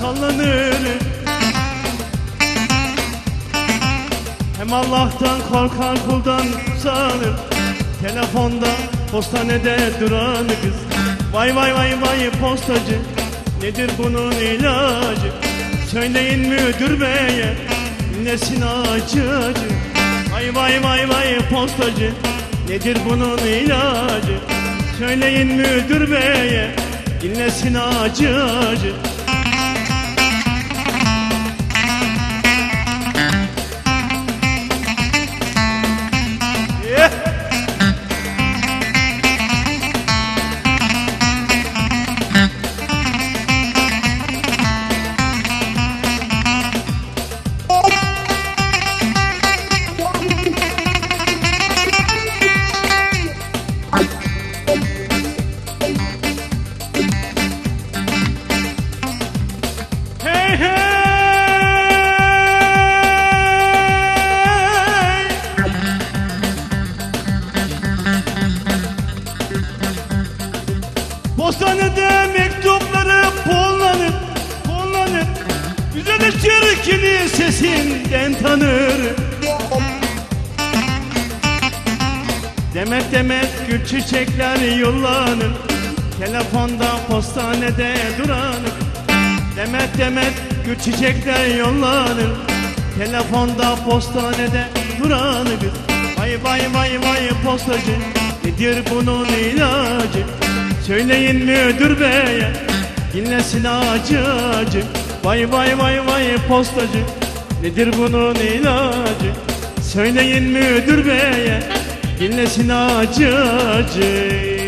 sallanır. Hem Allah'tan korkan kuldan sanır Telefonda postanede duran kız. Vay vay vay vay postacı. Nedir bunun ilacı? Söyleyin müdür beye Nesin acı acı Vay vay vay vay postacı. Nedir bunun ilacı? Söyleyin müdür beye Dinlesin acı acı Postanede mektupları pollanır Pollanır de çirkini sesinden tanır. Demet demet gül çiçekler yollanır. Telefonda postanede duranır. Demet demet gül çiçekler yollanır. Telefonda postanede duranır. Vay vay vay vay postacı. Nedir bunun ilacı Söyleyin müdür beye? Dinlesin acı acı Vay vay vay vay postacı. Nedir bunun ilacı? Söyleyin müdür beye? Dinlesin acı acı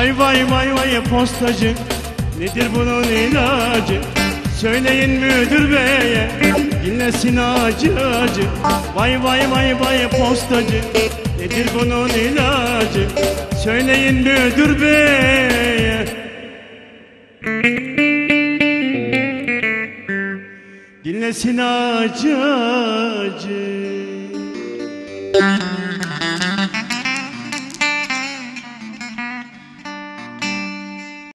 Vay vay vay vay postacı. Nedir bunun ilacı? Söyleyin müdür beye. Dinlesin acı acı Vay vay vay vay postacı. Nedir bunun ilacı? Söyleyin müdür beye. Dinlesin acı acı